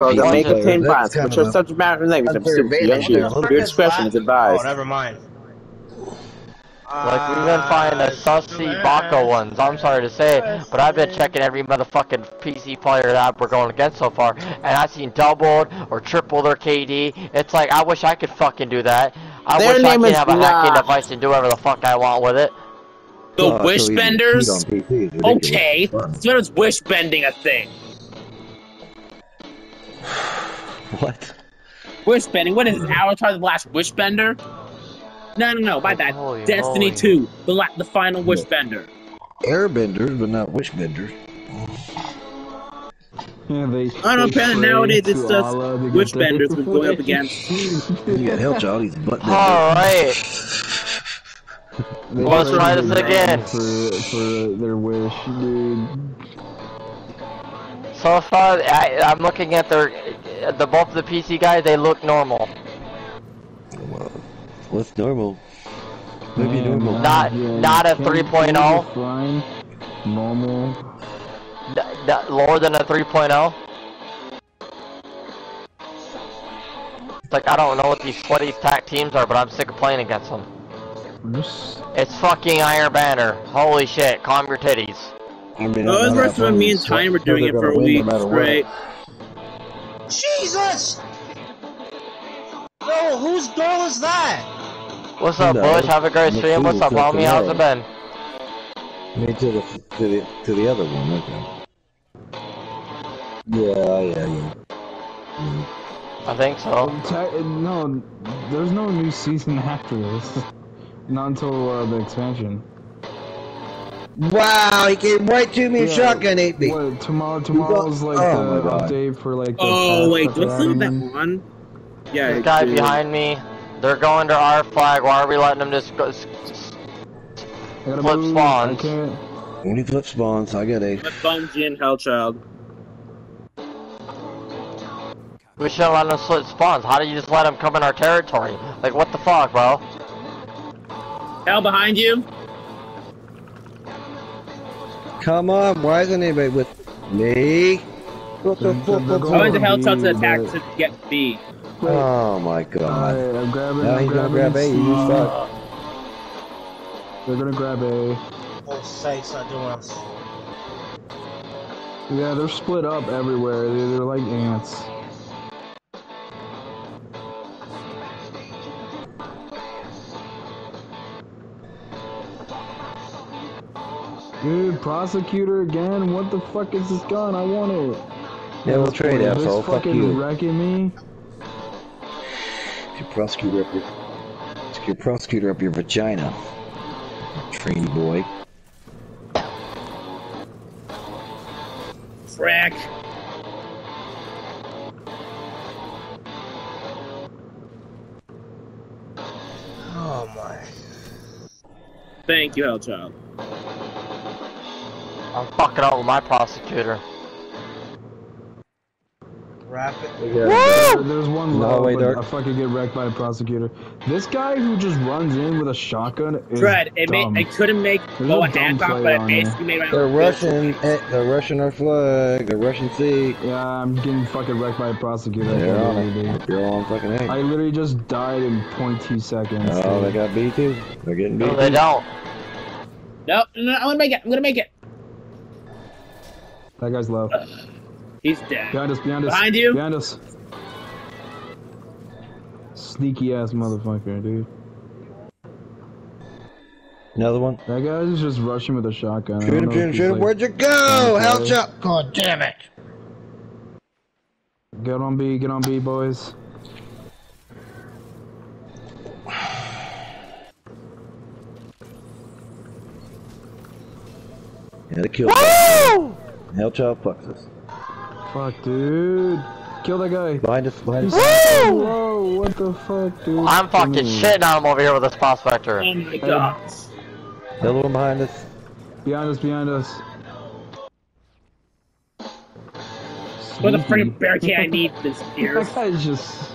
So the Why make is it- obtain that's bonds, kind which of are a matter of language. I'm unfair stupid. advantage Young Your discretion is Oh, advised. never mind. Like we've been finding the uh, sussy Baka ones. I'm sorry to say it, but I've been checking every motherfucking PC player that we're going against so far, and I've seen doubled or tripled their KD. It's like I wish I could fucking do that. I Their wish I could have a hacking device and do whatever the fuck I want with it. The Oh, wish so benders? cheat on PC is ridiculous. Okay. So when is wish bending a thing? What? Wish bending? What is it? Avatar the Last Wish Bender? No, no, no. My bad. Holy Destiny moly. 2, the la- the final wish bender. Airbenders, but not wishbenders. Yeah, they, I don't know, they apparently pray nowadays to it's just Allah to get wish benders we're going up wish. against. You got hell, child. He's butt. Alright. Let's try this again. For, for their wish, dude. So far, I, I'm looking at their, the both of the PC guys. They look normal. Well, what's normal? Maybe Man, normal. Not- yeah, not a 3.0. Normal. D- d- lower than a 3.0. It's like I don't know what these sweaty tack teams are, but I'm sick of playing against them. It's fucking Iron Banner. Holy shit! Calm your titties. I mean, Oh, I'm it's not worse when me and sweat, Tiny were doing it for gonna a win no week matter what. straight. Jesus! Yo, whose goal is that? What's up, No, Bush? Have a great stream. What's up, is homie? How's it been? Me to the to the to the other one. Okay. Yeah, yeah, yeah. Mm. I think so. no, there's no new season after this. Not until uh, the expansion. Wow, he came right to me and Yeah, shotgun ate me. What, tomorrow, tomorrow's like Oh the my update for like the Oh, wait, that they're let's look that one. Yeah, This guy dude. behind me. They're going to our flag. Why are we letting them just go? s- s- I gotta flip move, spawns. I can't. When he flip spawns, I got a. With Bungie and Hellchild. We shouldn't let them split spawns. How do you just let them come in our territory? Like, what the fuck, bro? Hell behind you? Come on, why isn't anybody with me? What the They're- fuck? I going went to for Hellchild to attack to get B. Wait, Oh my god. Alright, I'm grabbing. Now I'm he's gonna grabbing grab A. C. You uh, fuck. They're gonna grab A. Oh, sakes, I doing. Yeah, they're split up everywhere. They're, they're like ants. Prosecutor again? What the fuck is this gun? I want it. Yeah, we'll trade, This asshole. Fuck fucking you. wrecking me. Your prosecutor up your. Stick your prosecutor up your vagina. Trainee boy. Frack. Oh my. Thank you, Hellchild. I'm fucking up with my prosecutor. Rapid. There- There's one No, low, wait, but Dark. I fucking get wrecked by a prosecutor. This guy who just runs in with a shotgun is Fred, it dumb. made I couldn't make There's go a a dumb hand off, but it on basically made my They're rushing. eh, They're rushing our flag. They're rushing C. Yeah, I'm getting fucking wrecked by a prosecutor. I They're on believe it. it. Hope You're on fucking A. I literally just died in 0.2 seconds. Oh, they got B too. They're getting B. No, they don't. No, no, I'm gonna make it. I'm gonna make it. That guy's low. He's dead. Behind us, behind us. Behind you? Behind us. Sneaky ass motherfucker, dude. Another one. That guy's just rushing with a shotgun. Shoot him, shoot him, shoot him. Where'd you go? Okay. Hell chop. God damn it. Get on B, get on B, boys. Yeah, they killed us. Hell chop fucks us. Fuck, dude. Kill that guy. Behind us, behind us. Whoa, what the fuck, dude? I'm fucking Mm. shitting on him over here with this prospector. Oh my god. The other one behind us. Behind us, behind us. What the Sneaky. friggin' bear can I need this here? That guy's just.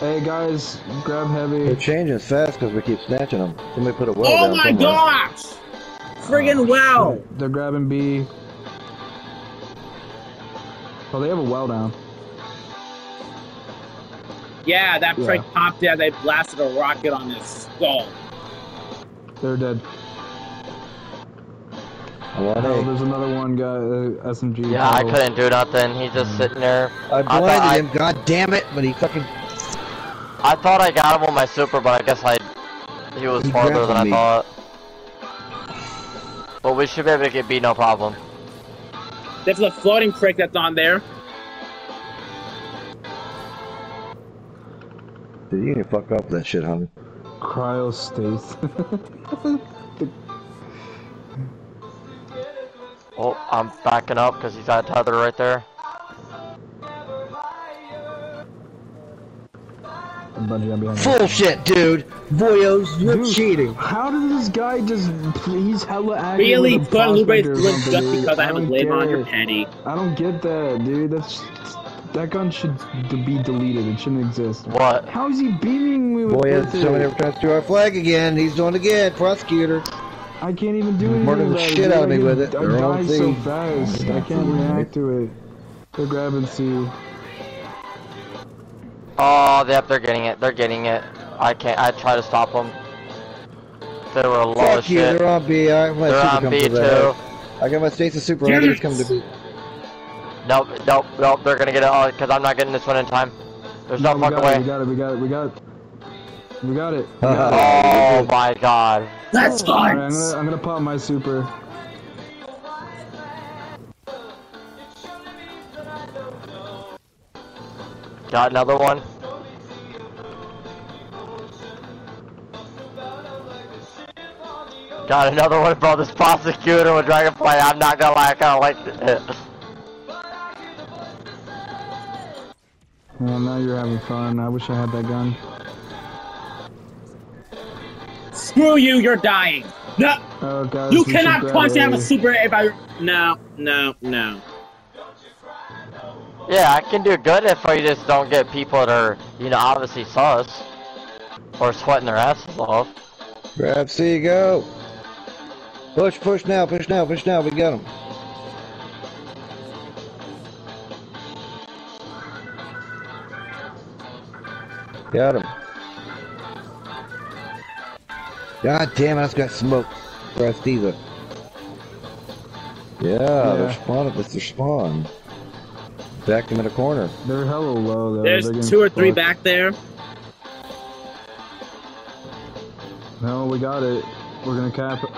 Hey guys, grab They're heavy. changing fast because we keep snatching them. Somebody put a well Oh down my somewhere. gosh! Friggin' well! They're grabbing B. Oh, they have a well down. Yeah, that Yeah. prick popped out. They blasted a rocket on his skull. They're dead. I want Oh, A. there's another one guy, uh, SMG. Yeah, I couldn't do nothing. He's just sitting there. I blinded I- him, god damn it, but he fucking I thought I got him with my super, but I guess I he was He farther than I thought. But we should be able to get beat, no problem. There's a floating prick that's on there. Dude, you can fuck up that shit, homie. Cryostasis. Oh, I'm backing up because he's got tether right there. Bungie, I'm behind you. Bullshit, dude! Voyos, you're Dude, cheating! How did this guy just? He's hella active. Really with a put Lubrate prospector or Flint something, just because I have a don't blade on get your it. penny. I don't get that, dude. That's that gun should be deleted. It shouldn't exist. What? How is he beaming me with Voyos, with it? somebody ever tries to our flag again. He's doing it again, prosecutor. I can't even do anything. Murder the about shit out of me with it. I They're all die so thieves. fast. I can't react to it. They're grabbing C. Oh, yep, they're getting it. They're getting it. I can't. I try to stop them. They were low as Fuck you, shit. they're on B. I my They're on B to too. I got my stasis super. I think it's coming to B. Nope, nope, nope. They're gonna get it all because I'm not getting this one in time. There's no, we fucking way. It, we got it. We got it. We got it. We got it. We it. Oh my god. That's Alright, I'm fine. gonna I'm gonna pop my super. Got another one. Got another one, bro. This prosecutor with Dragonfly. I'm not gonna lie, I kinda like it. Yeah, now you're having fun. I wish I had that gun. Screw you, you're dying. No, Oh guys, you cannot grab punch out A. a super if I. No, no, no. Yeah, I can do good if I just don't get people that are, you know, obviously sus. Or sweating their asses off. Grab C, go. Push, push now, push now, push now. We got him. Got him. God damn it, I just got smoked. Rastiva. Yeah, Yeah. they're spawning. That's their spawn. Back them in a corner. They're hella low though. There's two or three fucked. back there. No, we got it. We're gonna cap it.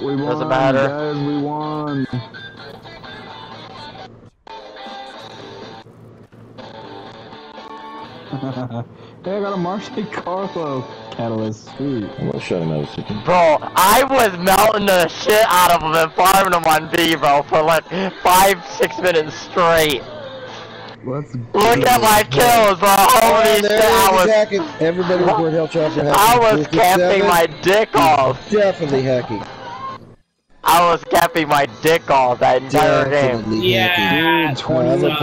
We won, Doesn't matter. guys. We won. hey, I got a Monte Carlo catalyst. Sweet. I'm gonna shut another second. Bro, I was melting the shit out of them and farming them on B, bro, for like five, six minutes straight. Let's Look at my kills, bro. Holy Oh, shit, I was, hacking. Everybody report Hellchopper hacking. I was 57. capping my dick off. Definitely hacking. I was capping my dick off that entire game. Definitely hacking. Yeah, Dude, 20 I'm gonna